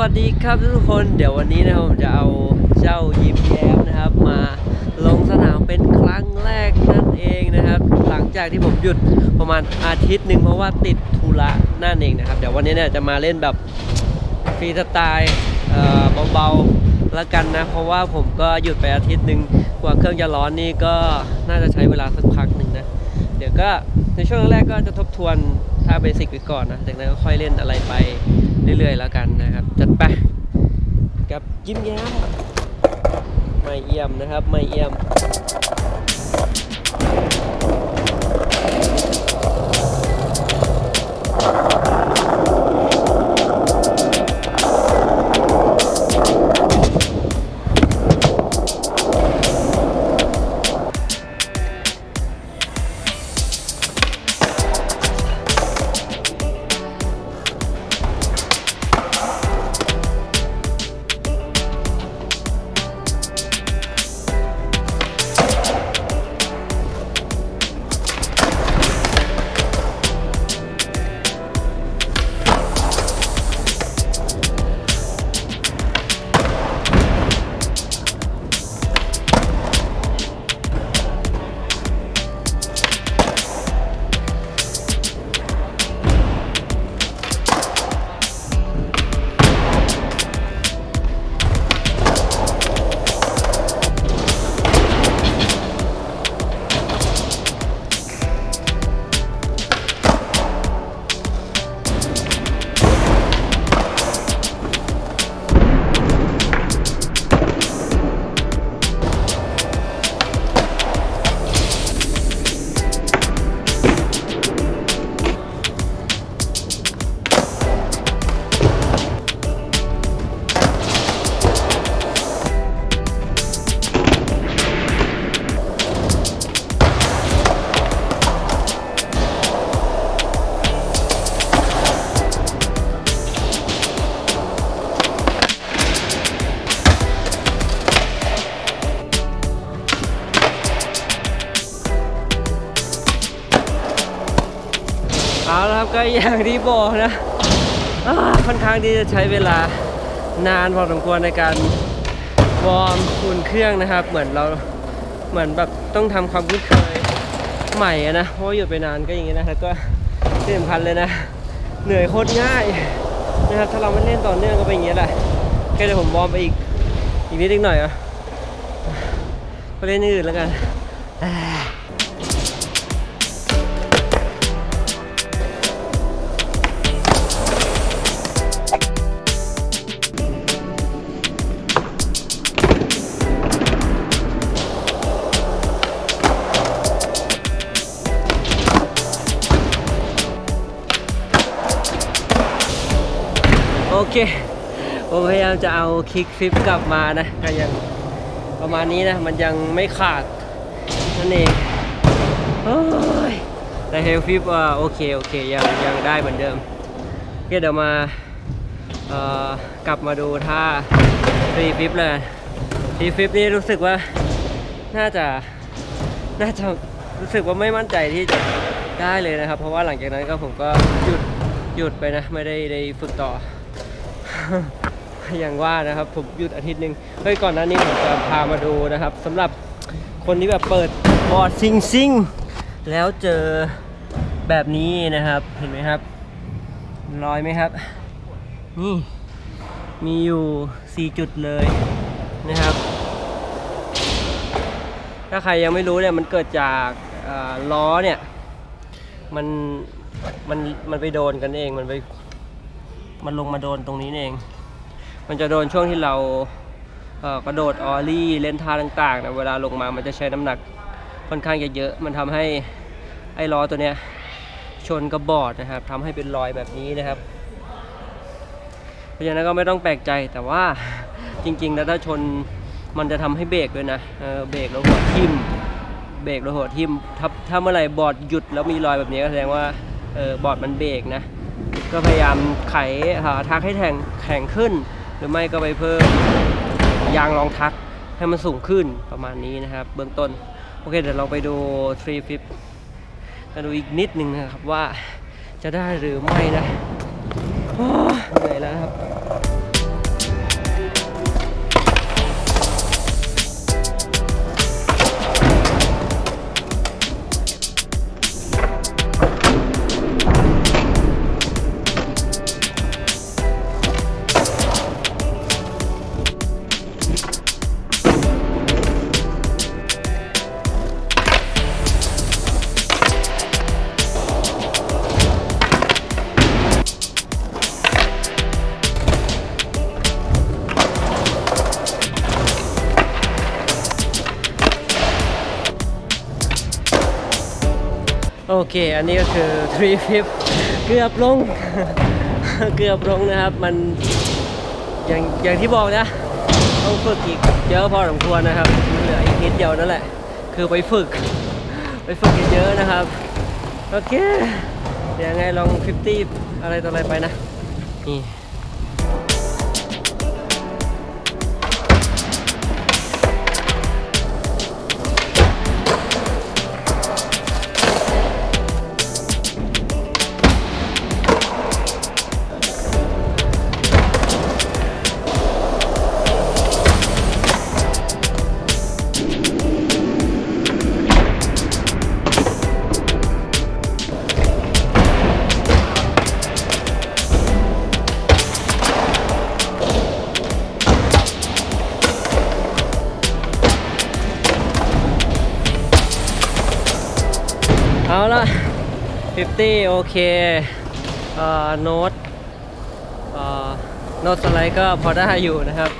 วัสดีครับทุกคนเดี๋ยววันนี้นะครับผมจะเอาเจ้ายิ้มแย้มนะครับ มาลงสนามเป็นครั้งแรกนั่นเองนะครับ หลังจากที่ผมหยุดประมาณอาทิตย์หนึ่งเพราะว่าติดธุระนั่นเองนะครับเดี๋ยววันนี้เนี่ยจะมาเล่นแบบฟรีสไตล์เอ่อเบาๆแล้วกันนะ เพราะว่าผมก็หยุดไปอาทิตย์หนึ่งกว่าเครื่องจะร้อนนี่ก็น่าจะใช้เวลาสักพักหนึ่งนะเดี๋ยวก็ในช่วงแรกก็จะทบทวนท่าเบสิกไปก่อนนะจากนั้นก็ค่อยเล่นอะไรไป เรื่อยๆแล้วกันนะครับ จัดไปกับยิ้มแย้มไม่เอี่ยมนะครับ ไม่เอี่ยม เอาละครับก็อย่างที่บอกนะค่อนข้างที่จะใช้เวลานานพอสมควรในการวอร์มอุ่นเครื่องนะครับ เหมือนเราเหมือนแบบต้องทำความคุ้นเคยใหม่นะเพราะหยุดไปนานก็อย่างนี้นะแล้วก็ที่สำคัญเลยนะ เหนื่อยโคตรง่ายนะครับถ้าเราไม่เล่นต่อเนื่องก็เป็นอย่างนี้แหละก็เดี๋ยวผมวอร์มไปอีกอีกนิดนึงหน่อยอะก็เล่นอื่นแล้วกัน โอเคผมพยายามจะเอา kickflip กลับมานะก็ยังประมาณนี้นะมันยังไม่ขาดนั่นเองโอ้ยแต่ heelflip อะโอเคโอเคยังยังได้เหมือนเดิมเคเดี๋ยวมาเอ่อกลับมาดูท่า tre flip เลย tre flip นี่รู้สึกว่าน่าจะน่าจะรู้สึกว่าไม่มั่นใจที่จะได้เลยนะครับ เพราะว่าหลังจากนั้นก็ผมก็หยุดหยุดไปนะ ไม่ได้ได้ฝึกต่อ อย่างว่านะครับผมหยุดอาทิตย์หนึ่งเฮ้ยก่อนหน้านี้ผมจะพามาดูนะครับสำหรับคนที่แบบเปิดบอร์ดซิงซิงแล้วเจอแบบนี้นะครับเห็นไหมครับรอยไหมครับ นี่มีอยู่ 4 จุดเลยนะครับ ถ้าใครยังไม่รู้เนี่ยมันเกิดจากล้อเนี่ยมันมันมันไปโดนกันเองมันไป มันลงมาโดนตรงนี้เอง มันจะโดนช่วงที่เราเกระโดดออลี่เล่นท่าต่างๆนะเวลาลงมามันจะใช้น้ำหนักค่อนข้างจะเยอะ มันทำให้ไอ้ล้อตัวเนี้ยชนกับบอดนะครับทำให้เป็นรอยแบบนี้นะครับ เพราะฉะนั้นก็ไม่ต้องแปลกใจแต่ว่าจริง ๆ แล้วถ้าชนมันจะทำให้เบรกด้วยนะเเบรกแล้วหัวทิ่มเบรกแล้วหัวทิ่มถ้าถ้าเมื่อไหร่บอร์ดหยุดแล้วมีรอยแบบนี้ก็แสดงว่าเออบอร์ดมันเบรกนะ ก็พยายามไขหาทักให้แข็งแข็งขึ้น หรือไม่ก็ไปเพิ่มยางรองทักให้มันสูงขึ้นประมาณนี้นะครับ เบื้องต้น โอเค เดี๋ยวเราไปดู3 flip มาดูอีกนิดหนึ่งนะครับว่าจะได้หรือไม่นะเหนื่อยแล้วครับ โอเค อันนี้ก็คือทรีฟิปเกือบลง เกือบลงนะครับ มันอย่างอย่างที่บอกนะ ต้องฝึกอีกเยอะพอสมควรนะครับมันเหลืออีกนิดเดียวนั่นแหละ คือไปฝึก ไปฝึกเยอะๆนะครับ โอเค เดี๋ยวยังไงลอง 50 อะไรต่ออะไรไปนะ นี่ 50โอเค nose nose slide ก็พอได้อยู่นะครับ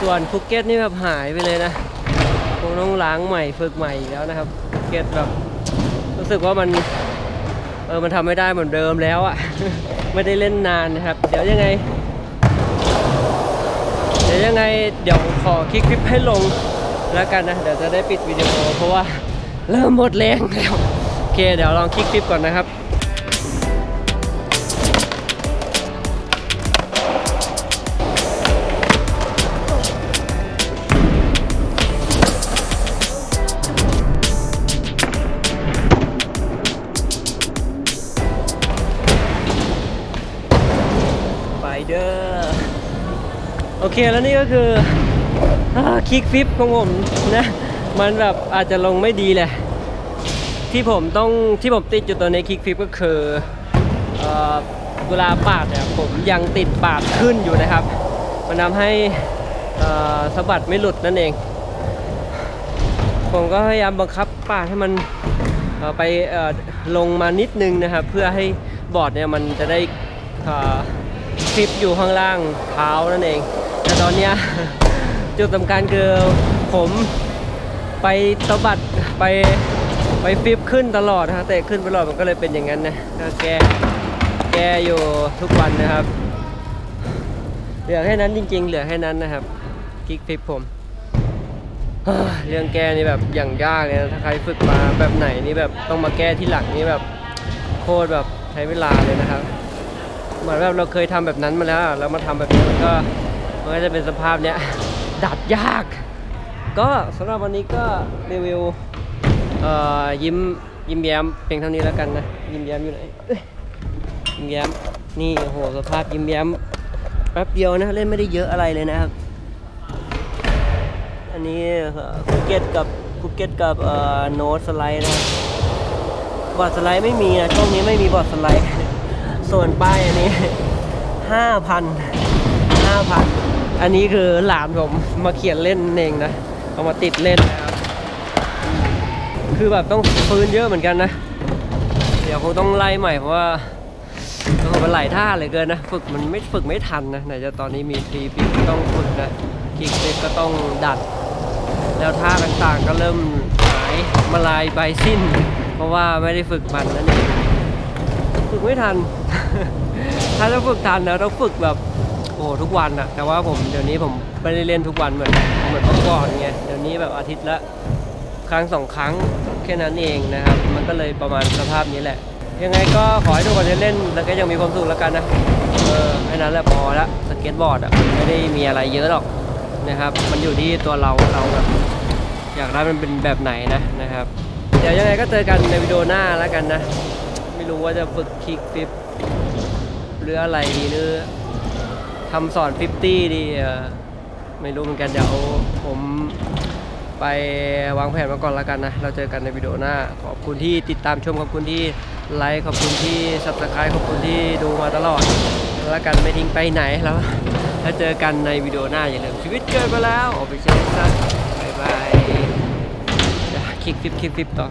ส่วน crooked นี่แบบหายไปเลยนะคงต้องล้างใหม่ฝึกใหม่อีกแล้วนะ crooked แบบรู้สึกว่ามันเออมันทำไม่ได้เหมือนเดิมแล้วอะ่ะ ไม่ได้เล่นนานนะครับ เดี๋ยวยังไง เดี๋ยวยังไงเดี๋ยวขอ kickflip ให้ลงแล้วกันนะเดี๋ยวจะได้ปิดวิดีโอเพราะว่าเริ่มหมดแรงแล้วโอเคเดี๋ยวลองคลิกคลิปก่อนนะครับ เด้อโอเคแล้วนี่ก็คือkickflip ของผมนะมันแบบอาจจะลงไม่ดีแหละ ที่ผมต้องที่ผมติดอยู่ตัวใน kickflip ก็คือเออเวลาปาดเนี่ยผมยังติดปาดขึ้นอยู่นะครับ มันทำให้สะบัดไม่หลุดนั่นเอง ผมก็พยายามบังคับปาดให้มันไปลงมานิดนึงนะครับ เพื่อให้บอร์ดเนี่ยมันจะได้ คลิปอยู่ข้างล่างเท้านั่นเอง แต่ตอนนี้จุดสำคัญคือผมไปสะบัดไปไปฟิปขึ้นตลอดนะฮะเตะขึ้นตลอดมันก็เลยเป็นอย่างนั้นนะก็แกแกอยู่ทุกวันนะครับ เหลือแค่นั้นจริง ๆ เหลือแค่นั้นนะครับคิกฟิปผมเฮ้ยเรื่องแก้นี่แบบอย่างยากเลยนะถ้าใครฝึกมาแบบไหนนี่แบบต้องมาแก้ที่หลังนี่แบบโคตรแบบใช้เวลาเลยนะครับ เหมือนแบบเราเคยทำแบบนั้นมาแล้วอะแล้วมาทำแบบนี้มันก็มันก็จะเป็นสภาพเนี้ยดัดยาก ก็สำหรับวันนี้ก็รีวิวเอ่อยิ้มยิ้มแย้มเพียงเท่านี้แล้วกันนะยิ้มแย้มอยู่ไหนยิ้มแย้มนี่โอ้โหสภาพยิ้มแย้มแป๊บเดียวนะเล่นไม่ได้เยอะอะไรเลยนะครับ อันนี้ภูเก็ตกับcrooked กับเอ่อ nose slide นะ board slide ไม่มีนะช่วงนี้ไม่มี board slide ส่วนป้ายอันนี้ห้าพันห้าพันอันนี้คือหลานผมมาเขียนเล่นเองนะ เอามาติดเล่นนะครับ คือแบบต้องฟื้นเยอะเหมือนกันนะ เดี๋ยวคงต้องไล่ใหม่เพราะว่าโอ้โหมันหลายท่าเหลือเกินนะ ฝึกมันไม่ฝึกไม่ทันนะไหนจะตอนนี้มี tre flip ต้องฝึกนะคิกฟิกก็ต้องดัด แล้วท่าต่างๆก็เริ่มหายมาลายไปสิ้น เพราะว่าไม่ได้ฝึกมันนั่นเอง ไม่ทัน ถ้าจะฝึกทันนะต้องฝึกแบบโอ้โหทุกวันอะแต่ว่าผมเดี๋ยวนี้ผมไม่ได้เล่นทุกวันเหมือนเหมือนเมื่อก่อนไงเดี๋ยวนี้แบบอาทิตย์ละครั้งสองครั้งแค่นั้นเองนะครับ มันก็เลยประมาณสภาพนี้แหละ ยังไงก็ขอให้ทุกคนได้เล่นแล้วก็ยังมีความสุขแล้วกันนะเออแค่นั้นแหละพอละสเก็ตบอร์ดอะไม่ได้มีอะไรเยอะหรอกนะครับ มันอยู่ที่ตัวเราเราแบบอยากได้มันเป็นแบบไหนนะนะครับ เดี๋ยวยังไงก็เจอกันในวิดีโอหน้าแล้วกันนะ รู้ว่าจะฝึก kickflip หรืออะไรดีหรือทำสอน50ดีเออไม่รู้เหมือนกันเดี๋ยวผมไปวางแผนมาก่อนแล้วกันนะ เราเจอกันในวิดีโอหน้า ขอบคุณที่ติดตามชม ขอบคุณที่ไลค์ ขอบคุณที่ subscribe ขอบคุณที่ดูมาตลอด แล้วกันไม่ทิ้งไปไหนแล้วแล้วเจอกันในวิดีโอหน้าอย่าลืมชีวิตเกินมาแล้วออกไปเช็คซะบายบายคลิกฟิปคลิกฟิปต่อ